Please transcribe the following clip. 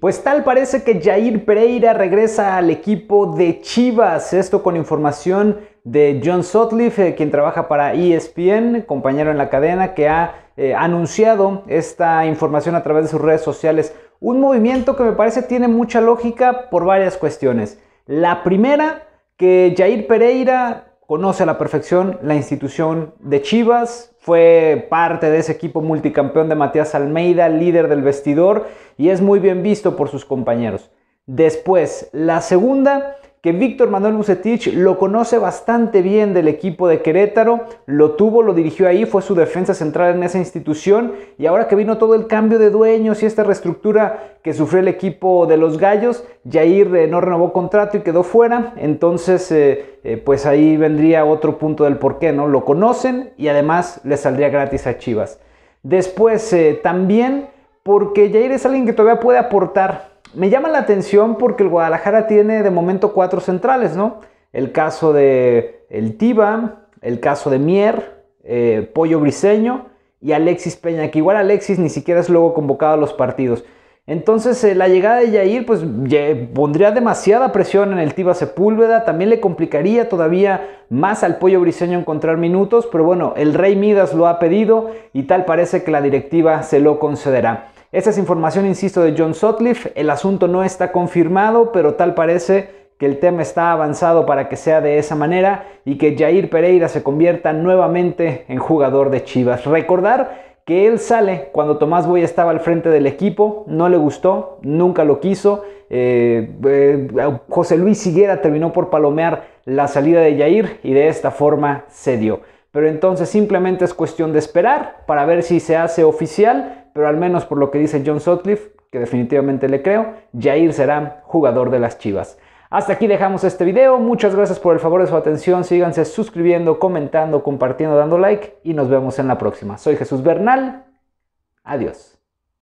Pues tal parece que Jair Pereira regresa al equipo de Chivas. Esto con información de John Sutcliffe, eh, quien trabaja para ESPN, compañero en la cadena, que ha eh, anunciado esta información a través de sus redes sociales. Un movimiento que me parece tiene mucha lógica por varias cuestiones. La primera, que Jair Pereira conoce a la perfección la institución de Chivas, fue parte de ese equipo multicampeón de Matías Almeida, líder del vestidor, y es muy bien visto por sus compañeros. Después, la segunda que Víctor Manuel Bucetich lo conoce bastante bien del equipo de Querétaro, lo tuvo, lo dirigió ahí, fue su defensa central en esa institución y ahora que vino todo el cambio de dueños y esta reestructura que sufrió el equipo de los Gallos, Jair eh, no renovó contrato y quedó fuera, entonces eh, eh, pues ahí vendría otro punto del por qué, ¿no? Lo conocen y además le saldría gratis a Chivas. Después también porque Jair es alguien que todavía puede aportar me llama la atención porque el Guadalajara tiene de momento cuatro centrales, ¿no? El caso de el Tiba, el caso de Mier, eh, Pollo Briseño y Alexis Peña, que igual Alexis ni siquiera es luego convocado a los partidos. Entonces eh, la llegada de Yair pues pondría demasiada presión en el Tiba Sepúlveda, también le complicaría todavía más al Pollo Briseño encontrar minutos, pero bueno, el Rey Midas lo ha pedido y tal parece que la directiva se lo concederá. Esta es información, insisto, de John Sutcliffe. El asunto no está confirmado, pero tal parece que el tema está avanzado para que sea de esa manera y que Jair Pereira se convierta nuevamente en jugador de Chivas. Recordar que él sale cuando Tomás Boy estaba al frente del equipo, no le gustó, nunca lo quiso. Eh, eh, José Luis Siguera terminó por palomear la salida de Jair y de esta forma se dio. Pero entonces simplemente es cuestión de esperar para ver si se hace oficial pero al menos por lo que dice John Sutcliffe, que definitivamente le creo, Jair será jugador de las Chivas. Hasta aquí dejamos este video, muchas gracias por el favor de su atención, síganse suscribiendo, comentando, compartiendo, dando like y nos vemos en la próxima. Soy Jesús Bernal, adiós.